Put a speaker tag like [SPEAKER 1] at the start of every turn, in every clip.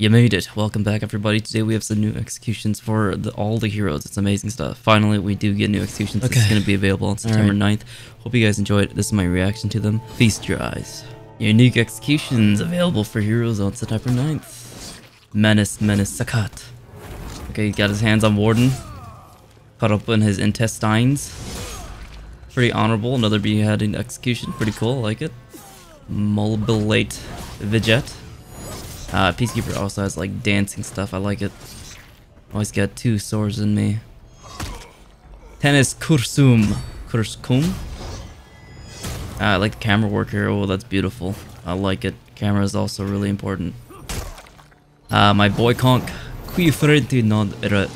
[SPEAKER 1] You made it. Welcome back, everybody. Today we have some new executions for the, all the heroes. It's amazing stuff. Finally, we do get new executions.
[SPEAKER 2] Okay.
[SPEAKER 1] Is going to be available on September
[SPEAKER 2] Alright.
[SPEAKER 1] 9th. Hope you guys enjoyed. This is my reaction to them. Feast your eyes. Unique executions available for heroes on September 9th. Menace, Menace, Sakat. Okay, he got his hands on Warden. Cut open his intestines. Pretty honorable. Another beheading execution. Pretty cool. I like it. Mobilate Viget. Uh, Peacekeeper also has like dancing stuff. I like it. Always got two swords in me. Tennis Kursum. Kurskum. Uh, I like the camera work here. Oh, that's beautiful. I like it. Camera is also really important. Uh, my boy Conk. Qui freddi non eret.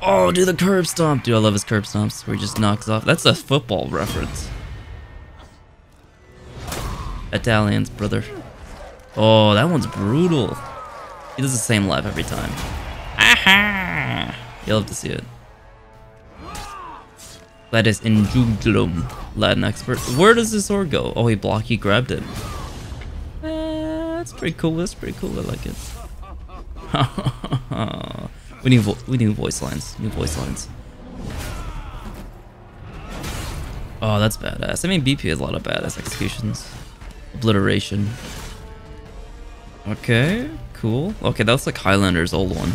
[SPEAKER 1] Oh, do the curb stomp. Dude, I love his curb stomps where he just knocks off. That's a football reference. Italians, brother. Oh, that one's brutal. He does the same laugh every time. Aha! You'll have to see it. That is Injugulum, Latin expert. Where does this sword go? Oh, he blocked, he grabbed it. Eh, that's pretty cool, that's pretty cool, I like it. we need vo we need voice lines, new voice lines. Oh, that's badass. I mean, BP has a lot of badass executions. Obliteration. Okay, cool. Okay, that was like Highlander's old one.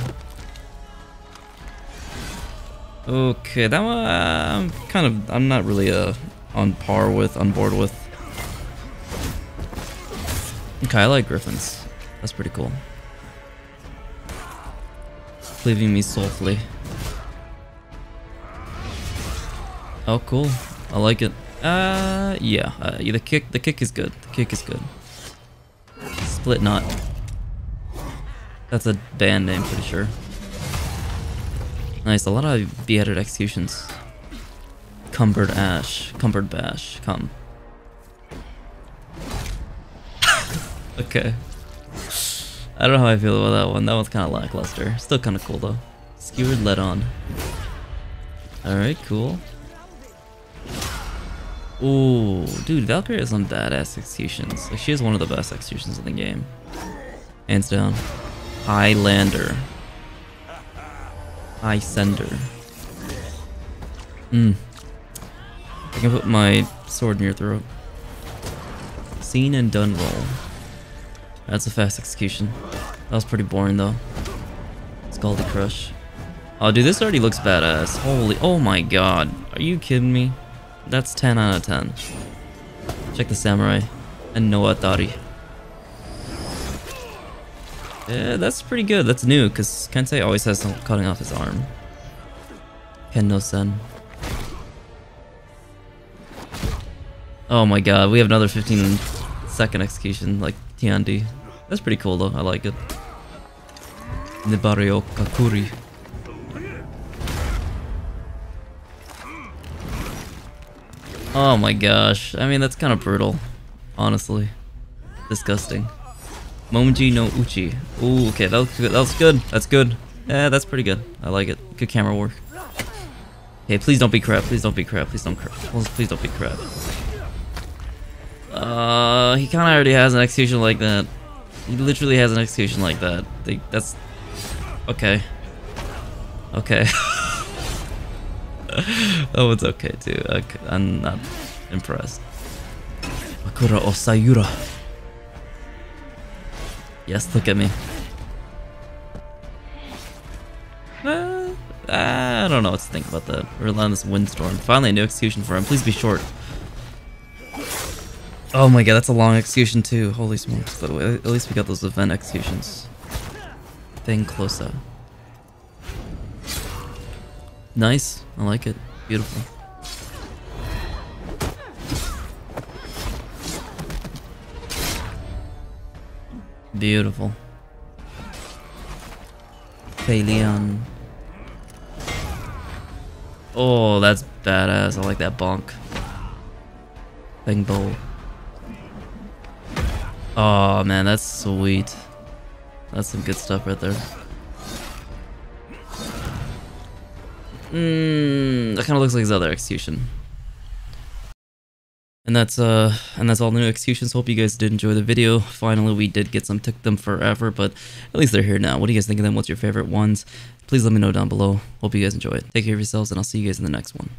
[SPEAKER 1] Okay, that one I'm kind of I'm not really uh on par with, on board with. Okay, I like Gryphon's. That's pretty cool. Leaving me softly. Oh, cool. I like it. Uh, yeah. Uh, yeah, the kick, the kick is good. The kick is good. Split knot. That's a band name, pretty sure. Nice. A lot of beheaded executions. Cumbered ash. Cumbered bash. Come. okay. I don't know how I feel about that one. That one's kind of lackluster. Still kind of cool though. Skewered lead on. Alright, cool. Ooh, dude, Valkyrie has some badass executions. Like, she is one of the best executions in the game. Hands down. Highlander. High Sender. Hmm. I can put my sword in your throat. Seen and done roll. That's a fast execution. That was pretty boring though. Scaldy Crush. Oh, dude, this already looks badass. Holy, oh my god. Are you kidding me? That's 10 out of 10. Check the Samurai. And Noah Dari. Yeah, that's pretty good. That's new, because Kensei always has some cutting off his arm. Ken no Sen. Oh my god, we have another 15 second execution, like Tiandi. That's pretty cool though, I like it. Nibario Kakuri. Oh my gosh. I mean, that's kind of brutal. Honestly. Disgusting. Momji no Uchi. Ooh, okay, that was good. That was good. That's good. Yeah, that's pretty good. I like it. Good camera work. Okay, please don't be crap. Please don't be crap. Please don't crap. Please don't be crap. Uh, he kind of already has an execution like that. He literally has an execution like that. They, that's... Okay. Okay. oh, it's okay too. Okay, I'm not impressed. Akura Osayura. Yes, look at me. Uh, I don't know what to think about that. Relentless Windstorm. Finally, a new execution for him. Please be short. Oh my god, that's a long execution too. Holy smokes. But At least we got those event executions. Thing closer. Nice. I like it. Beautiful. Beautiful. Phalion. Oh, that's badass. I like that bonk. Bang bowl. Oh man, that's sweet. That's some good stuff right there. Mmm, that kind of looks like his other execution. And that's uh and that's all the new executions. Hope you guys did enjoy the video. Finally we did get some took them forever, but at least they're here now. What do you guys think of them? What's your favorite ones? Please let me know down below. Hope you guys enjoy it. Take care of yourselves and I'll see you guys in the next one.